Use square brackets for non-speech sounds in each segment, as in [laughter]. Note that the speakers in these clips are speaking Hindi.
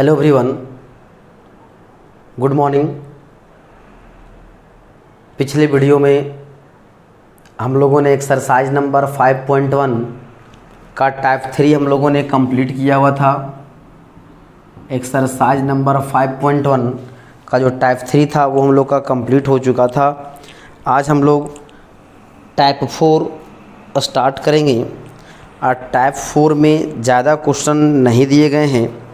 हेलो एवरीवन गुड मॉर्निंग पिछले वीडियो में हम लोगों ने एक्सरसाइज नंबर 5.1 का टाइप थ्री हम लोगों ने कंप्लीट किया हुआ था। एक्सरसाइज नंबर 5.1 का जो टाइप थ्री था, वो हम लोग का कंप्लीट हो चुका था। आज हम लोग टाइप फोर स्टार्ट करेंगे। और टाइप फोर में ज़्यादा क्वेश्चन नहीं दिए गए हैं।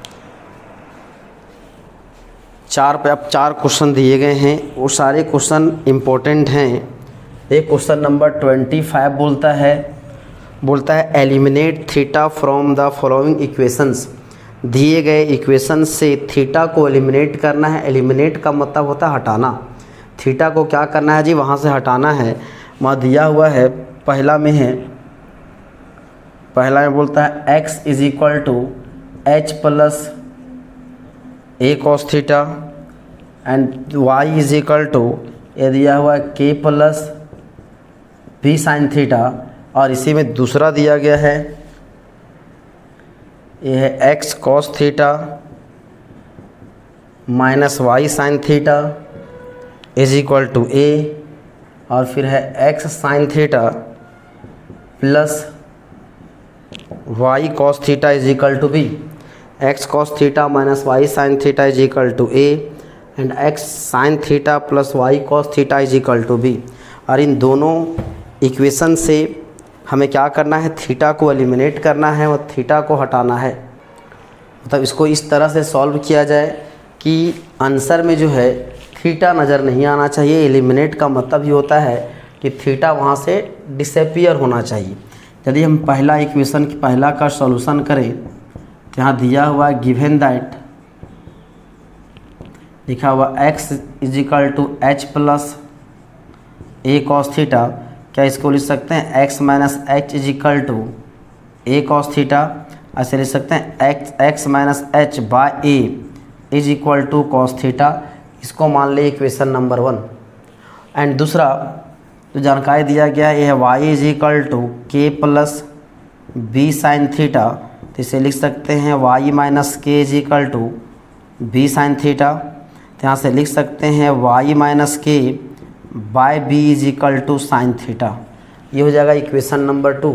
चार पे अब चार क्वेश्चन दिए गए हैं। वो सारे क्वेश्चन इम्पोर्टेंट हैं। एक क्वेश्चन नंबर ट्वेंटी फाइव बोलता है। बोलता है eliminate theta from the following equations दिए गए इक्वेशन से थीटा को एलिमिनेट करना है। एलिमिनेट का मतलब होता है हटाना। थीटा को क्या करना है जी? वहाँ से हटाना है। वहाँ दिया हुआ है, पहला में है। पहला में बोलता है x is equal to h plus a cos theta and y is equal to ये दिया हुआ है k plus b sine theta और इसी में दूसरा दिया गया है ये है x cos theta minus y sine theta is equal to a और फिर है x sine theta plus y cos theta is equal to b x cos theta minus y sine theta is equal to a and x sine theta plus y cos theta is equal to b और इन दोनों इक्वेशन से हमें क्या करना है? थीटा को एलिमिनेट करना है और थीटा को हटाना है। मतलब इसको इस तरह से सॉल्व किया जाए कि आंसर में जो है थीटा नज़र नहीं आना चाहिए। एलिमिनेट का मतलब ये होता है कि थीटा वहाँ से डिसपियर होना चाहिए। यदि हम पहला इक्वेशन पहला का सॉल्यूशन करें तो यहाँ दिया हुआ गिवेन दैट लिखा हुआ x equal to h plus a cos theta क्या इसको लिख सकते हैं? x minus h equal to a cos theta ऐसे लिख सकते हैं, x x minus h by a is equal to cos theta इसको मान ले इक्वेशन नंबर वन एंड दूसरा, जो जानकारी दिया गया है ये है y is equal to k plus b sine theta तो इसे लिख सकते हैं y minus k is equal to b sine theta तो यहाँ से लिख सकते हैं y minus k by b is equal to sine theta ये हो जाएगा इक्वेशन नंबर टू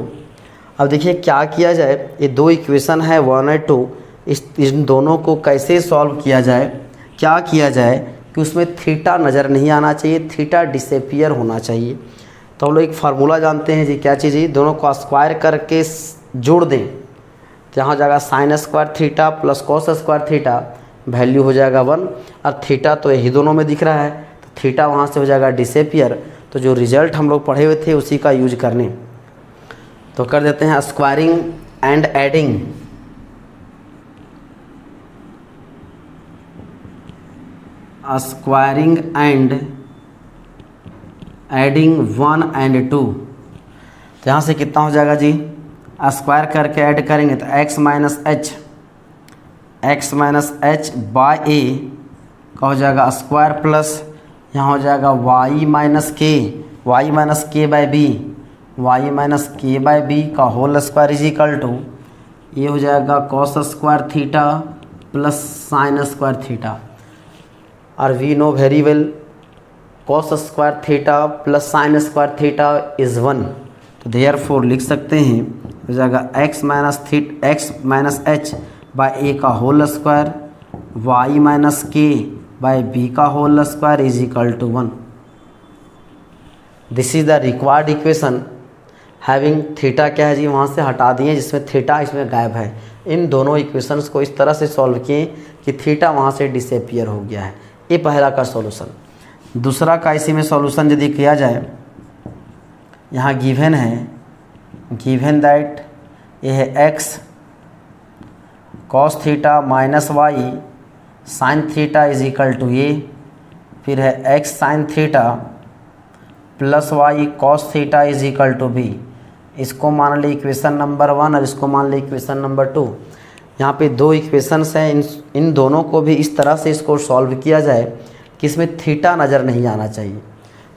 अब देखिए क्या किया जाए? ये दो इक्वेशन है वन और टू इस, इन दोनों को कैसे सॉल्व किया जाए? क्या किया जाए कि उसमें थीटा नज़र नहीं आना चाहिए थीटा डिसपियर होना चाहिए। तो हम लोग एक फार्मूला जानते हैं जी, क्या चीज़ है? दोनों को स्क्वायर करके जोड़ दें। तो यहाँ जाएगा sine square theta plus cos square theta value हो जाएगा वन और थीटा तो यही दोनों में दिख रहा है। तो थीटा वहाँ से हो जाएगा डिसपियर तो जो रिज़ल्ट हम लोग पढ़े हुए थे उसी का यूज़ करने। तो कर देते हैं squaring and adding squaring and adding one and two तो यहाँ से कितना हो जाएगा जी? स्क्वायर करके ऐड करेंगे तो x minus h x minus h by a का हो जाएगा स्क्वायर प्लस यहाँ हो जाएगा y minus k y minus k by b y minus k by b का whole square is equal to ये हो जाएगा cos square theta plus sine square theta और we know very well cos square theta plus sine square theta is one तो देयर फोर लिख सकते हैं, हो जाएगा x minus theta x minus h by a का whole square y minus k by b का whole square is equal to one this is the required equation having theta क्या है जी? वहाँ से हटा दिए, जिसमें थीटा इसमें गायब है। इन दोनों इक्वेशंस को इस तरह से सॉल्व किए कि थीटा वहाँ से डिसपियर हो गया है। ये पहला का सॉल्यूशन दूसरा का इसी में सॉल्यूशन यदि किया जाए, यहाँ गिवन है। गिवन दैट ये है x cos theta minus y sine theta is equal to a फिर है x sine theta plus y cos theta is equal to b इसको मान ली इक्वेशन नंबर वन और इसको मान ली इक्वेशन नंबर टू यहाँ पे दो इक्वेशंस हैं। इन इन दोनों को भी इस तरह से इसको सॉल्व किया जाए कि इसमें थीटा नज़र नहीं आना चाहिए।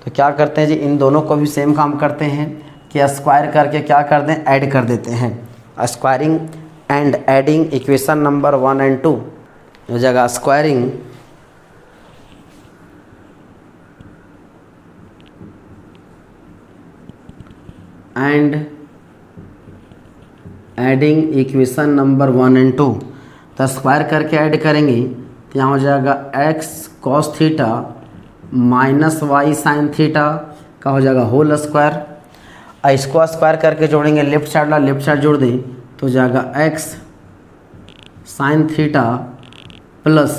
तो क्या करते हैं जी? इन दोनों को भी सेम काम करते हैं कि स्क्वायर करके क्या कर दें? ऐड कर देते हैं। Squaring and adding equation number one and two हो जाएगा squaring and adding equation number one and two तो स्क्वायर करके ऐड करेंगे तो यहाँ हो जाएगा x cos theta minus y sine theta का हो जाएगा होल स्क्वायर इसको स्क्वायर करके जोड़ेंगे लेफ़्ट साइड ला लेफ़्ट साइड जोड़ दें तो जाएगा x sine theta plus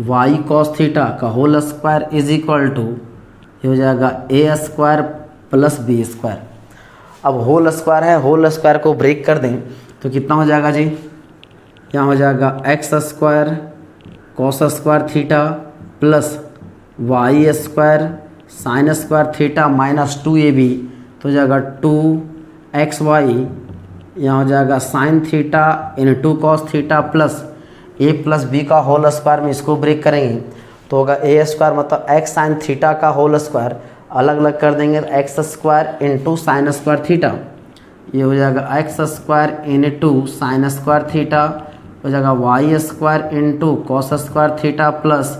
y cos theta का whole square is equal to ये हो जाएगा a square plus b square अब होल स्क्वायर है होल स्क्वायर को ब्रेक कर दें तो कितना हो जाएगा जी? यहाँ हो जाएगा x square cos square theta plus y square sine square theta minus two a b तो हो जाएगा टू एक्स वाई यहाँ हो जाएगा sine theta into cos theta plus a plus b का होल स्क्वायर में इसको ब्रेक करेंगे। तो होगा ए स्क्वायर मतलब एक्स साइन थीटा का होल स्क्वायर अलग अलग कर देंगे तो x square into sine square theta ये हो जाएगा x square into sine square theta हो जाएगा y square into cos square theta plus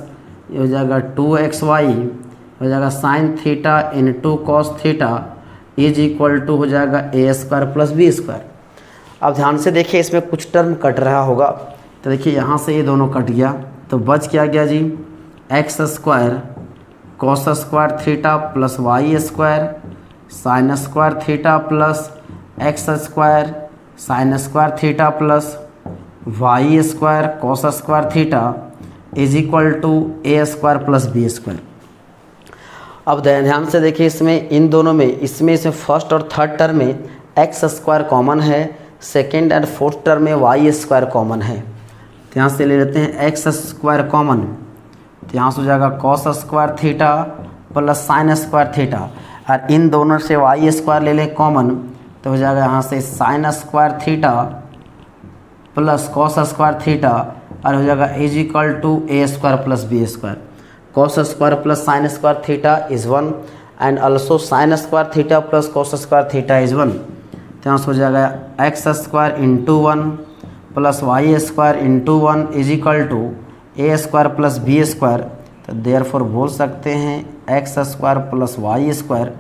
ये हो जाएगा टू एक्स वाई हो जाएगा sine theta into cos theta is equal to हो जाएगा a square plus b square अब ध्यान से देखिए, इसमें कुछ टर्म कट रहा होगा। तो देखिए, यहाँ से ये दोनों कट गया। तो बच क्या गया जी? X square cos square theta plus y square sine square theta plus x square sine square theta plus y square cos square theta is equal to a square plus b square अब ध्यान से देखिए, इसमें, इन दोनों में, इसमें इसमें फ़र्स्ट और थर्ड टर्म में एक्स स्क्वायर कॉमन है। सेकेंड एंड फोर्थ टर्म में वाई स्क्वायर कॉमन है। तो यहाँ से ले लेते हैं एक्स स्क्वायर कॉमन तो यहाँ से हो जाएगा cos square theta plus sine square theta और इन दोनों से वाई स्क्वायर ले लें कॉमन तो हो जाएगा यहाँ से sine square theta plus cos square theta और हो जाएगा is equal to a square plus b square cos square plus sine square theta is one and also sine square theta plus cos square theta is one तो यहाँ हो जाएगा x square into one plus y square into one is equal to a square plus b square तो देयर फोर बोल सकते हैं x square plus y square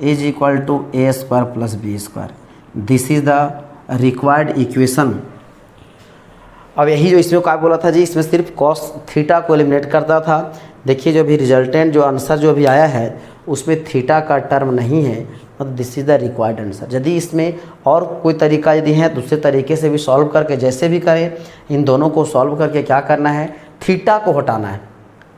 is equal to a square plus b square this is the required equation अब यही जो इसमें क्या बोला था जी, इसमें सिर्फ़ कॉस थीटा को एलिमिनेट करता था। देखिए जो भी रिजल्टेंट जो आंसर जो अभी आया है, उसमें थीटा का टर्म नहीं है। This is the required answer यदि इसमें और कोई तरीका यदि है, दूसरे तरीके से भी सॉल्व करके, जैसे भी करें, इन दोनों को सॉल्व करके क्या करना है? थीटा को हटाना है।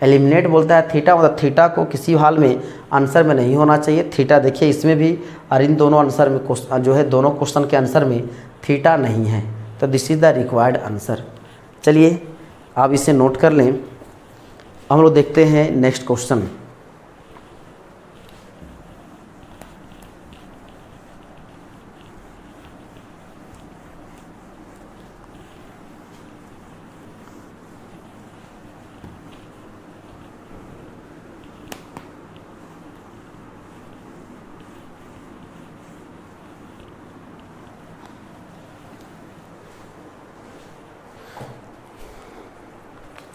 एलिमिनेट बोलता है थीटा मतलब थीटा को किसी हाल में आंसर में नहीं होना चाहिए। थीटा देखिए, इसमें भी और इन दोनों आंसर में क्वेश्चन जो है दोनों क्वेश्चन के आंसर में थीटा नहीं है। तो this is the required answer चलिए, आप इसे नोट कर लें। हम लोग देखते हैं next question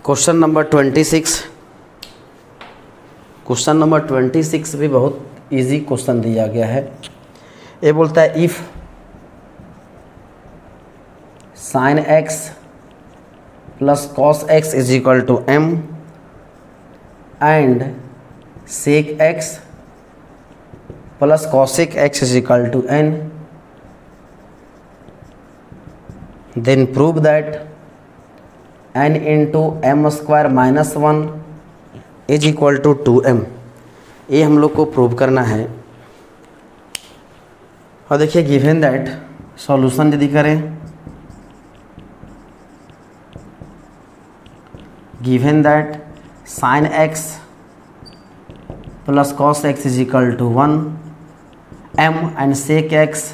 question number twenty six question number twenty six भी बहुत इजी क्वेश्चन दिया गया है। ये बोलता है if sine x plus cos x is equal to m and sec x plus cosec x is equal to n then prove that n into m square minus one is equal to two m ये हम लोग को प्रूव करना है। और देखिए गिवन दैट सॉल्यूशन यदि करें given that sine x plus cos x is equal to one m and sec x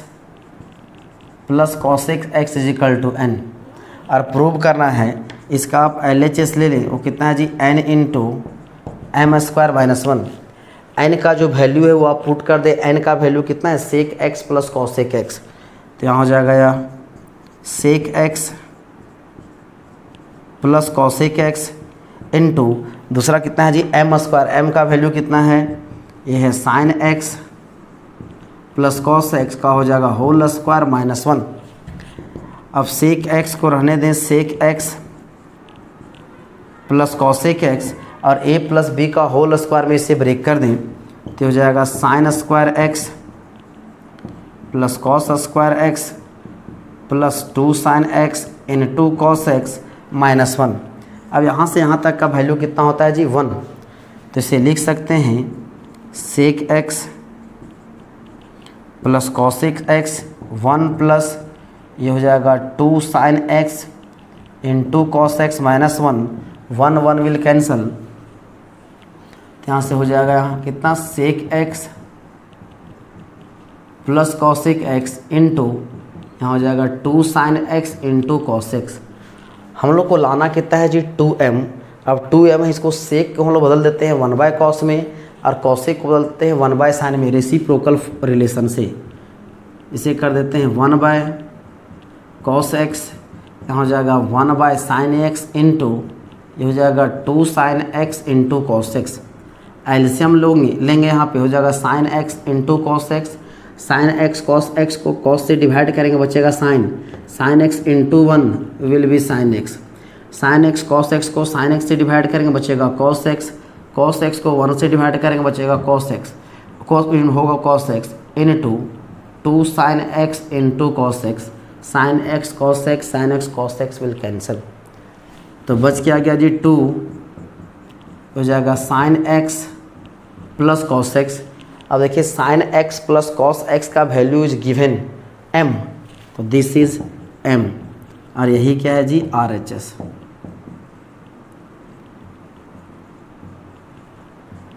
plus cosec x is equal to n और प्रूव करना है इसका आप एल एच एस ले लें, वो कितना है जी? N into m square minus one n का जो वैल्यू है, वो आप पुट कर दे। एन का वैल्यू कितना है? Sec x plus cosec x तो यहाँ हो जाएगा या sec x plus cosec x into दूसरा कितना है जी? एम स्क्वायर एम का वैल्यू कितना है? ये है sine x plus cos x का हो जाएगा होल स्क्वायर माइनस वन अब सेक एक्स को रहने दें। Sec x plus cosec x और ए प्लस बी का होल स्क्वायर में इसे ब्रेक कर दें तो हो जाएगा sine square x plus cos square x plus two sine x into cos x minus one अब यहाँ से यहाँ तक का वैल्यू कितना होता है जी? वन तो इसे लिख सकते हैं sec x plus cosec x one plus ये हो जाएगा two sine x into cos x minus one one one will cancel. यहाँ से हो जाएगा यहाँ। कितना? Sec x plus cosec x into यहाँ हो जाएगा two sine x into cos x हम लोग को लाना कितना है जी? टू एम अब टू एम है, इसको सेक को हम लोग बदल देते हैं वन बाय कॉस में, और कॉसिक को बदलते हैं वन बाय साइन में रेसिप्रोकल रिलेशन से। इसे कर देते हैं वन बाय कॉस एक्स यहाँ हो जाएगा one by sine x into ये हो जाएगा two sine x into cos x. एल्शियम लोग लेंगे यहाँ पे, हो जाएगा sine x into cos x. Sine x cos x को कॉस से डिवाइड करेंगे, बचेगा sine. Sine x into one will be sine x. Sine x cos x को साइन एक्स से डिवाइड करेंगे, बचेगा कॉस एक्स। कॉस एक्स को वन से डिवाइड करेंगे, बचेगा कॉस एक्स। कॉस होगा cos x into two sine x into cos x. Sine x cos x, sine x cos x will cancel. तो बच क्या गया जी? टू। हो जाएगा sine x plus cos x अब देखिए sine x plus cos x का वैल्यू इज़ गिवन एम तो दिस इज़ एम और यही क्या है जी? आर एच एस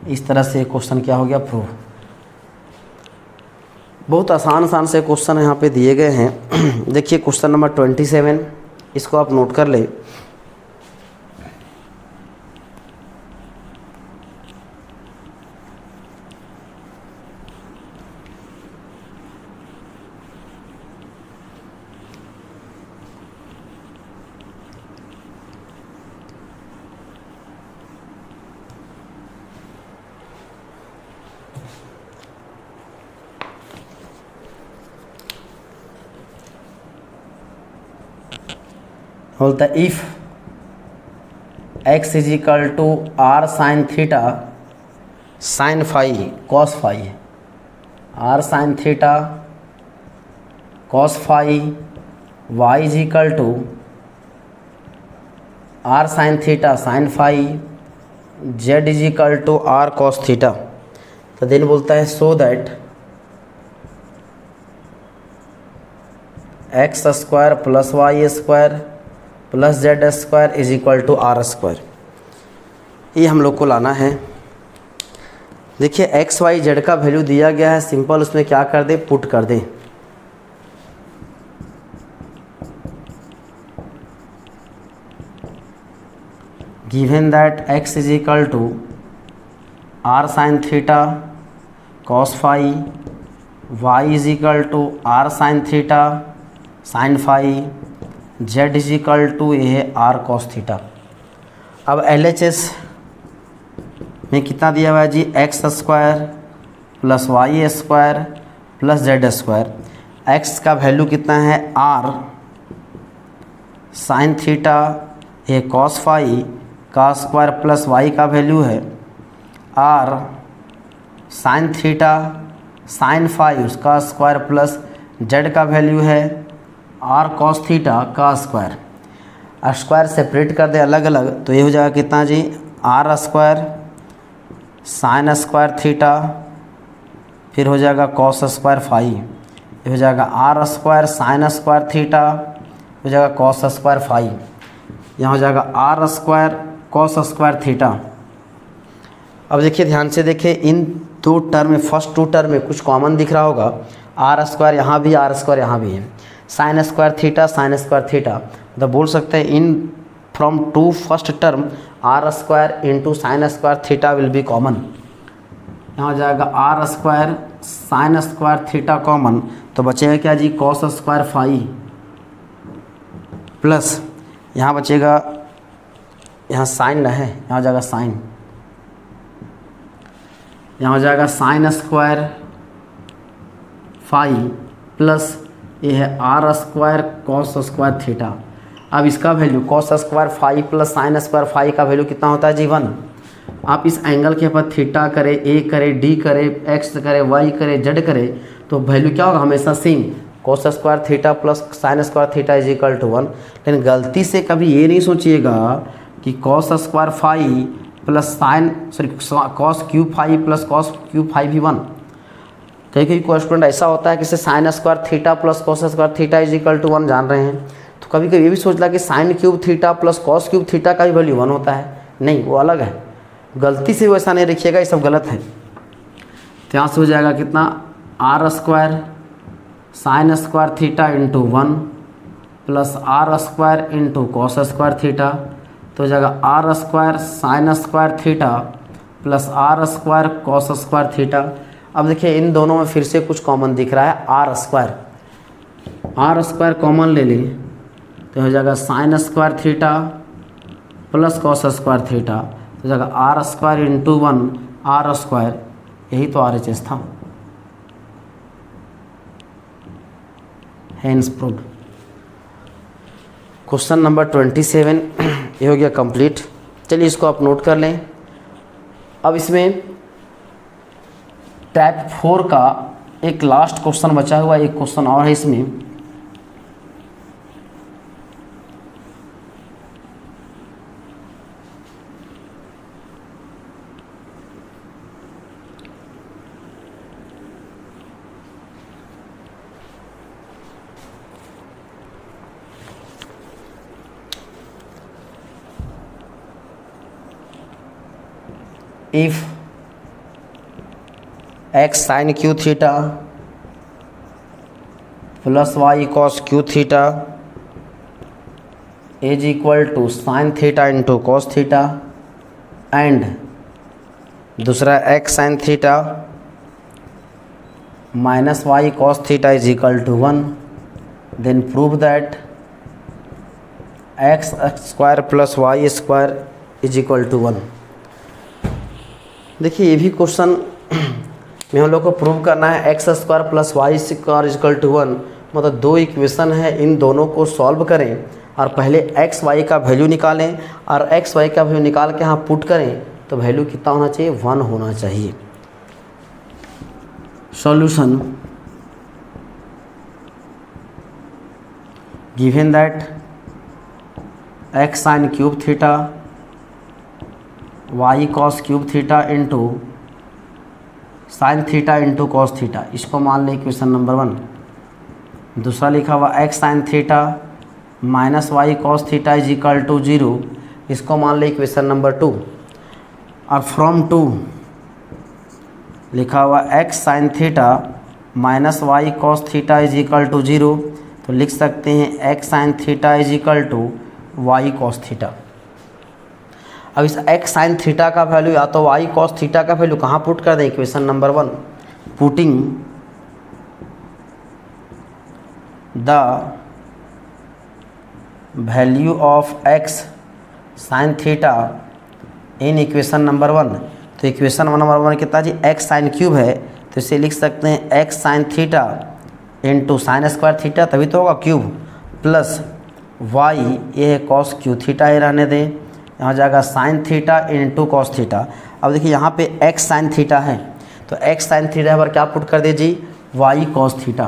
इस तरह से क्वेश्चन क्या हो गया? प्रूव बहुत आसान आसान से क्वेश्चन यहाँ पे दिए गए हैं। [clears throat] देखिए क्वेश्चन नंबर ट्वेंटी सेवन इसको आप नोट कर ले। बोलता है if x is equal to r sine theta sine phi. Cos phi. R sine theta cos phi. Y is equal to r sine theta sine phi. Z is equal to r cos theta. तो दिन बोलता है so that x square plus y square plus z square is equal to r square. ये हम लोग को लाना है। देखिए, एक्स, वाई, जेड का वैल्यू दिया गया है। सिंपल उसमें क्या कर दे? पुट कर दें। Given that x is equal to r sine theta cos phi y is equal to r sine theta sine phi z is equal to ये है आर कॉस थीटा अब एल एच एस में कितना दिया हुआ है जी? X square plus y square plus z square x का वैल्यू कितना है? आर साइन थीटा ये कॉस फाई का स्क्वायर प्लस वाई का वैल्यू है. R sine theta sine phi उसका स्क्वायर प्लस जेड का वैल्यू है. आर कॉस थीटा का स्क्वायर स्क्वायर सेपरेट कर दे अलग अलग तो ये हो जाएगा कितना जी? R square sine square theta फिर हो जाएगा कॉस स्क्वायर फाइव ये हो जाएगा r square sine square theta हो जाएगा कॉस स्क्वायर फाइव यहाँ हो जाएगा r square cos square theta अब देखिए, ध्यान से देखिए, इन दो टर्म में फ़र्स्ट टू टर्म में कुछ कॉमन दिख रहा होगा आर स्क्वायर यहाँ भी आर स्क्वायर यहाँ भी है। Sine square theta sine square theta मतलब बोल सकते हैं इन from two first term r square into sine square theta will be common यहाँ हो जाएगा r square sine square theta common तो बचेगा क्या जी? कॉस स्क्वायर फाइव प्लस यहाँ बचेगा, यहाँ साइन है, यहाँ हो जाएगा साइन यहाँ हो जाएगा साइन स्क्वायर फाइव प्लस ये है r square cos square theta अब इसका value cos square phi plus sine square phi का वैल्यू कितना होता है जी वन आप इस एंगल के ऊपर थीटा करें ए करे डी करे एक्स करें वाई करे जेड करे तो वैल्यू क्या होगा? हमेशा same cos square theta plus sine square theta is equal to one लेकिन गलती से कभी ये नहीं सोचिएगा कि cos square phi plus sine sorry cos cube phi plus cos cube phi भी वन कहीं कहीं क्वेश्चन ऐसा होता है कि sine square theta plus cos square theta is equal to one जान रहे हैं। तो कभी कभी ये भी सोच ला कि sine cube theta plus cos cube theta का भी वैल्यू वन होता है। नहीं, वो अलग है। गलती से वैसा नहीं रखिएगा ये सब गलत है। तो यहाँ से हो जाएगा कितना? R square sine square theta into one plus r square into cos square theta तो हो जाएगा r square sine square theta plus r square cos square theta अब देखिए, इन दोनों में फिर से कुछ कॉमन दिख रहा है r square r square common ले लें तो हो जाएगा sine square theta plus cos square theta तो हो जाएगा r square into one r square यही तो आर एच एस था। Hence proved question number twenty seven ये हो गया कंप्लीट चलिए इसको आप नोट कर लें। अब इसमें टाइप फोर का एक लास्ट क्वेश्चन बचा हुआ एक क्वेश्चन और है इसमें। If x sine cube theta plus y cos cube theta is equal to sine theta into cos theta and दूसरा x sine theta minus y cos theta is equal to one then prove that x square plus y square is equal to one देखिए ये भी क्वेश्चन में हम लोग को प्रूव करना है x square plus y square equal to one मतलब दो इक्वेशन है, इन दोनों को सॉल्व करें और पहले एक्स वाई का वैल्यू निकालें और एक्स वाई का वैल्यू निकाल के यहाँ पुट करें तो वैल्यू कितना होना चाहिए? वन होना चाहिए। Solution given that x sine cube theta y cos cube theta into sine theta into cos theta. इसको मान लें इक्वेशन नंबर वन दूसरा लिखा हुआ x sine theta minus y cos theta is equal to zero इसको मान लें इक्वेशन नंबर टू और फ्रॉम टू लिखा हुआ x sine theta minus y cos theta is equal to zero तो लिख सकते हैं x sine theta is equal to y cos theta. अब इस एक्स साइन थीटा का वैल्यू या तो वाई कॉस थीटा का वैल्यू कहाँ पुट कर दें? Equation number one putting the value of x sine theta in equation number one तो इक्वेशन नंबर वन कितना जी? एक्स साइन क्यूब है। तो इसे लिख सकते हैं x sine theta into sine square theta तभी तो होगा क्यूब प्लस वाई ये है कॉस क्यू थीटा ही रहने दें। यहाँ जाएगा sine theta into cos theta अब देखिए यहाँ पे एक्स साइन थीटा है। तो एक्स साइन थीटा पर क्या पुट कर दीजिए? वाई कॉस थीटा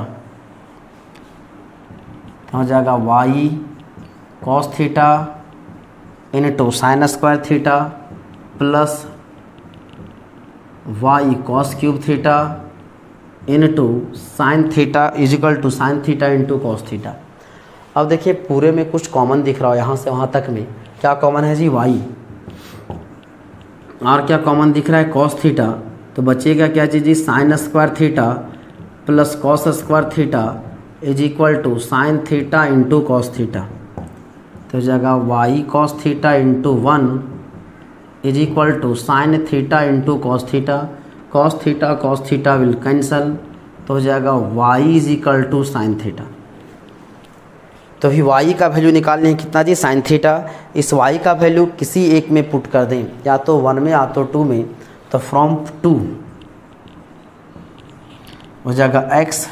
यहाँ जाएगा y cos theta into sine square theta plus y cos cube theta into sine theta equal to sine theta into cos theta अब देखिए पूरे में कुछ कॉमन दिख रहा हो यहाँ से वहाँ तक में। क्या कॉमन है जी? वाई और क्या कॉमन दिख रहा है? कॉस थीटा तो बचेगा क्या चीज़ जी? Sine square theta plus cos square theta is equal to sine theta into cos theta तो जगह y cos theta into one is equal to sine theta into cos theta cos theta cos theta will cancel तो हो जाएगा y is equal to sine theta तो अभी वाई का वैल्यू निकालने हैं कितना जी? साइन थीटा इस वाई का वैल्यू किसी एक में पुट कर दें, या तो वन में, या तो टू में तो फ्रॉम टू हो जाएगा x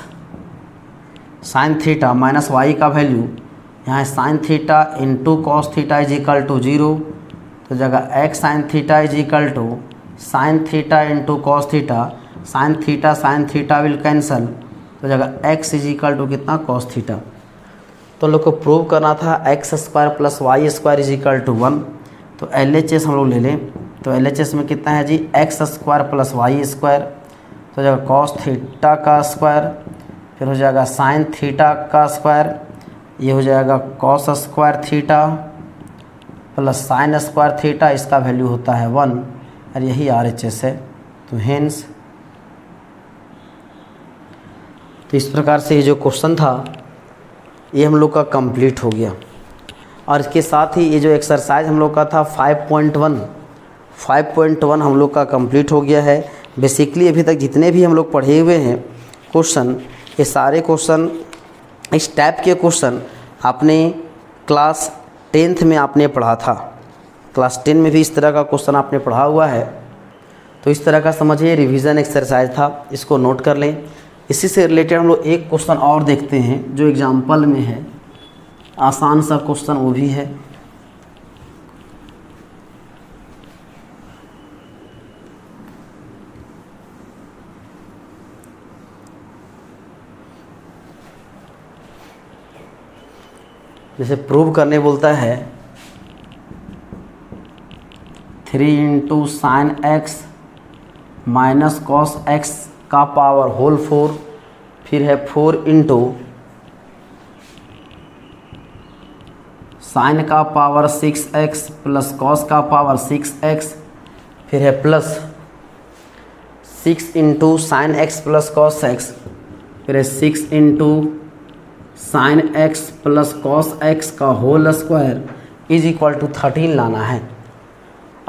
sine theta minus y का वैल्यू यहाँ sine theta into cos theta is equal to zero तो जगह x sine theta is equal to sine theta into cos theta sine theta sine theta will cancel तो जगह एक्स इज़ इक्वल टू कितना? कॉस थीटा तो हम लोग को प्रूव करना था x square plus y square is equal to one तो एल एच एस हम लोग ले लें। तो एल एच एस में कितना है जी? X square plus y square तो हो जाएगा कॉस थीटा का स्क्वायर फिर हो जाएगा साइन थीटा का स्क्वायर ये हो जाएगा cos square theta plus sine square theta इसका वैल्यू होता है वन और यही आर एच एस है। तो हेंस तो इस प्रकार से ये जो क्वेश्चन था ये हम लोग का कंप्लीट हो गया। और इसके साथ ही ये जो एक्सरसाइज हम लोग का था 5.1 5.1 हम लोग का कंप्लीट हो गया है। बेसिकली अभी तक जितने भी हम लोग पढ़े हुए हैं क्वेश्चन ये सारे क्वेश्चन इस टाइप के क्वेश्चन आपने क्लास टेंथ में आपने पढ़ा था। क्लास टेन में भी इस तरह का क्वेश्चन आपने पढ़ा हुआ है। तो इस तरह का समझिए रिवीजन एक्सरसाइज था, इसको नोट कर लें। इसी से रिलेटेड हम लोग एक क्वेश्चन और देखते हैं, जो एग्ज़ाम्पल में है। आसान सा क्वेश्चन वो भी है। जैसे प्रूव करने बोलता है three into sine x minus cos x का पावर होल फोर, फिर है फोर इंटू साइन का power six x plus cos का पावर सिक्स एक्स, फिर है plus six into sine x plus cos x, फिर है six into sine x plus cos x का whole square is equal to thirteen लाना है।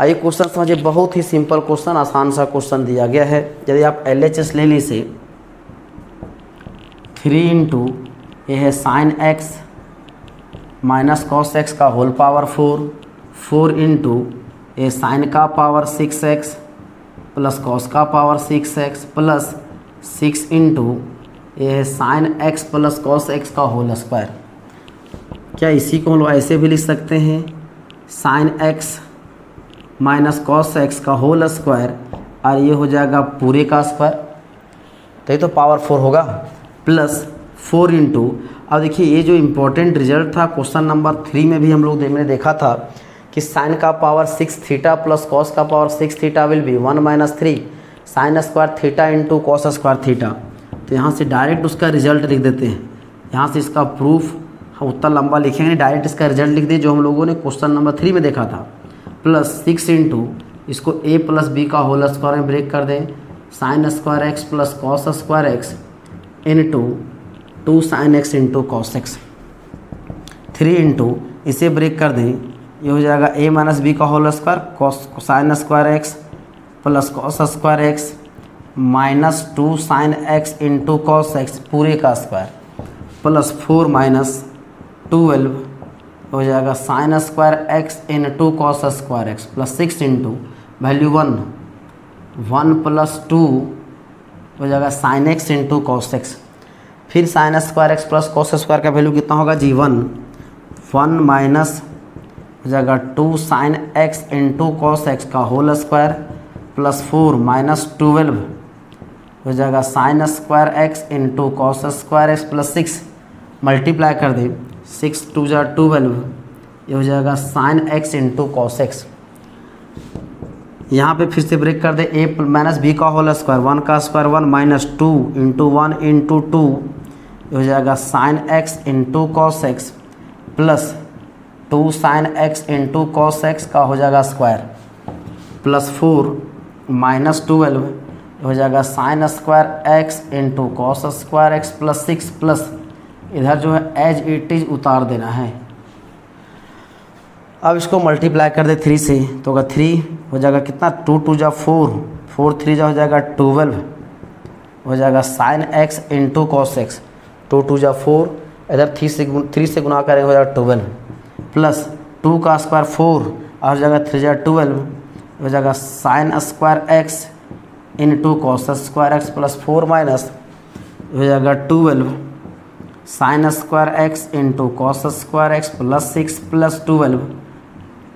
आइए क्वेश्चन समझिए, बहुत ही सिंपल क्वेश्चन आसान सा क्वेश्चन दिया गया है। यदि आप एल एच एस ले ली से थ्री इंटू ये है sine x minus cos x का whole power four four into ये साइन का power six x plus cos का power six x plus six into ये है sine x plus cos x का होल स्क्वायर क्या इसी को हम लोग ऐसे भी लिख सकते हैं? Sine x minus cos x का होल स्क्वायर और ये हो जाएगा पूरे का स्क्वायर तो ये तो पावर फोर होगा प्लस फोर इंटू अब देखिए, ये जो इम्पोर्टेंट रिज़ल्ट था क्वेश्चन नंबर थ्री में भी हम लोग मैंने देखा था कि साइन का power six theta plus cos का power six theta will be one minus three sine square theta into cos square theta तो यहाँ से डायरेक्ट उसका रिज़ल्ट लिख देते हैं। यहाँ से इसका प्रूफ उतना लंबा लिखेंगे डायरेक्ट इसका रिज़ल्ट लिख दें जो हम लोगों ने क्वेश्चन नंबर थ्री में देखा था। प्लस सिक्स इंटू, इसको ए प्लस बी का होल स्क्वायर में ब्रेक कर दें। Sine square x plus cos square x into two sine x into cos x three into इसे ब्रेक कर दें। ये हो जाएगा ए माइनस बी का whole square cos sine square x plus cos square x minus two sine x into cos x पूरे का square plus four minus twelve हो जाएगा sine square x into cos square x plus six into value one one plus two हो जाएगा sine x into cos x फिर sine square x plus cos square का वैल्यू कितना होगा? जी वन. वन माइनस हो जाएगा two sine x into cos x का whole square plus four minus twelve हो जाएगा sine square x into cos square x plus six multiply कर दे. सिक्स टू जार ट्वेल्व ये हो जाएगा sine x into cos x यहाँ पे फिर से ब्रेक कर दे ए माइनस बी का होल स्क्वायर वन का square one minus two into one into two हो जाएगा sine x into cos x plus two sine x into cos x का हो जाएगा square plus four minus twelve हो जाएगा sine square x into cos square x plus six plus इधर जो है एज इट इज़ उतार देना है। अब इसको मल्टीप्लाई कर दे थ्री से तो अगर थ्री हो जाएगा कितना? टू टू जा फोर फोर थ्री जा हो जाएगा ट्वेल्व हो जाएगा sine x into cos x two two जा फोर इधर थ्री से थ्री से गुना करेंगे, हो जाएगा ट्वेल्व प्लस टू का स्क्वायर फोर और जगह थ्री जगह ट्वेल्व हो जाएगा sine square x into cos square x plus four minus हो जाएगा twelve sine square x into cos square x plus six plus twelve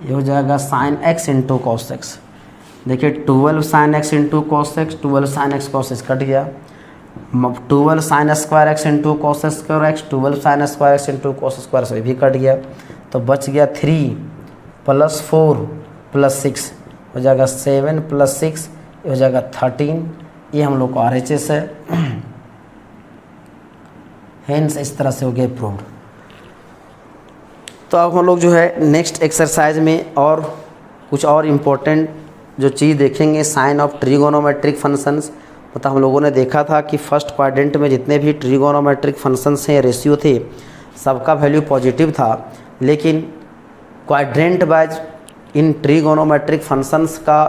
ये हो जाएगा sine x into cos x देखिए twelve sine x into cos x twelve sine x cos x cut गया। Twelve sine square x into cos square x twelve sine square x into cos square x भी कट गया। तो बच गया three plus four plus six हो जाएगा सेवन प्लस सिक्स हो जाएगा थर्टीन ये हम लोग को आर एच एस है। हेंस इस तरह से हो गया प्रूव्ड तो अब हम लोग जो है नेक्स्ट एक्सरसाइज में और कुछ और इम्पोर्टेंट जो चीज़ देखेंगे साइन ऑफ़ ट्रीगोनोमेट्रिक फ़ंक्शंस मतलब हम लोगों ने देखा था कि फ़र्स्ट क्वाड्रेंट में जितने भी ट्रीगोनोमेट्रिक फ़ंक्शंस हैं रेशियो थे, सबका वैल्यू पॉजिटिव था. लेकिन quadrant wise in trigonometric functions का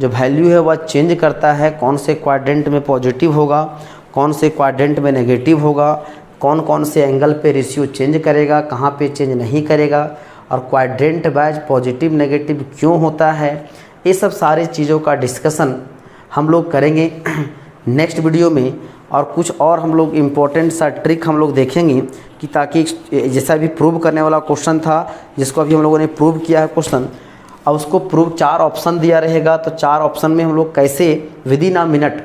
जो वैल्यू है, वह चेंज करता है कौन से क्वाड्रेंट में पॉजिटिव होगा, कौन से क्वाड्रेंट में नेगेटिव होगा. कौन कौन से एंगल पे रेशियो चेंज करेगा, कहाँ पे चेंज नहीं करेगा, और क्वाड्रेंट वाइज पॉजिटिव नेगेटिव क्यों होता है, ये सब सारी चीज़ों का डिस्कशन हम लोग करेंगे [clears throat] नेक्स्ट वीडियो में। और कुछ और हम लोग इम्पोर्टेंट सा ट्रिक हम लोग देखेंगे कि ताकि जैसा भी प्रूव करने वाला क्वेश्चन था, जिसको अभी हम लोगों ने प्रूव किया है क्वेश्चन और उसको प्रूव चार ऑप्शन दिया रहेगा तो चार ऑप्शन में हम लोग कैसे within a minute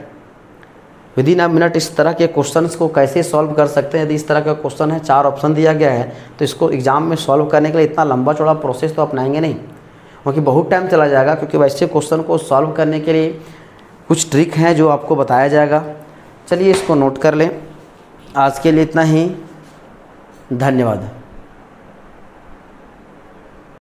within a minute इस तरह के क्वेश्चन को कैसे सॉल्व कर सकते हैं? यदि इस तरह का क्वेश्चन है, चार ऑप्शन दिया गया है तो इसको एग्ज़ाम में सॉल्व करने के लिए इतना लंबा चौड़ा प्रोसेस तो अपनाएँगे नहीं। क्योंकि बहुत टाइम चला जाएगा, क्योंकि वैसे क्वेश्चन को सॉल्व करने के लिए कुछ ट्रिक हैं जो आपको बताया जाएगा। चलिए इसको नोट कर लें। आज के लिए इतना ही। धन्यवाद।